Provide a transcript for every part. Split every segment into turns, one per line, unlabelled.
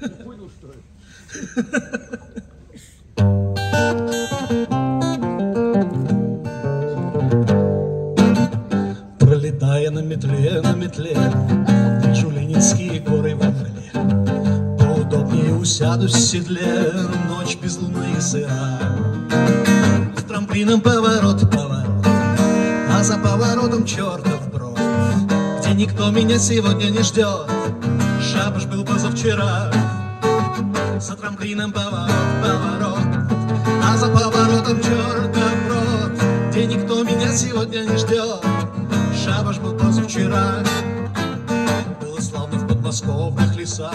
Понял, что ли?
Пролетая на метле, на метле, Вижу ленинские горы во мгле. Поудобнее усяду в седле, Ночь без луны и сыра. С трамплином поворот, поворот, А за поворотом чертов брод, Где никто меня сегодня не ждет. Шабаш был позавчера. За трамплином поворот, поворот, А за поворотом чертов брод, Где никто меня сегодня не ждет. Шабаш был позавчера. Было славно в подмосковных лесах,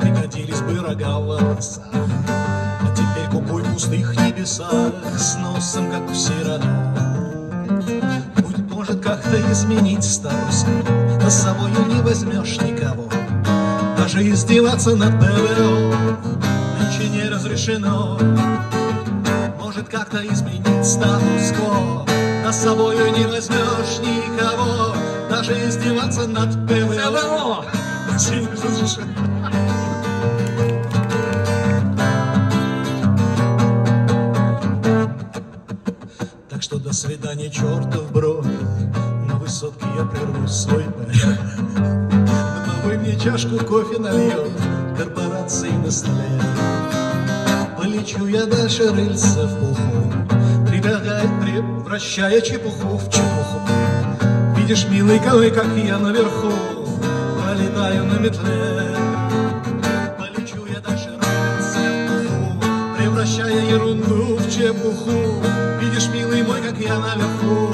Пригодились бы рога в волосах. А теперь кукуй в пустых небесах, С носом, как у Сирано. Будет, может, как-то изменить кво, Но с собою не возьмешь никого. Даже издеваться над ПВО? Нынче не разрешено. Может как-то изменить статус-кво? С собою не возьмешь никого. Даже издеваться над ПВО. Нынче не разрешено Так что до свидания, чертов брод На высотке я прерву свой полет мне чашку кофе нальет Корпорации на столе. Полечу я дальше рыльца в пуху Прибегает, превращая чепуху в чепуху. Видишь, милый, какой, как я наверху Пролетаю на метле. Полечу я дальше рыльца в пуху Превращая ерунду в чепуху. Видишь, милый мой, как я наверху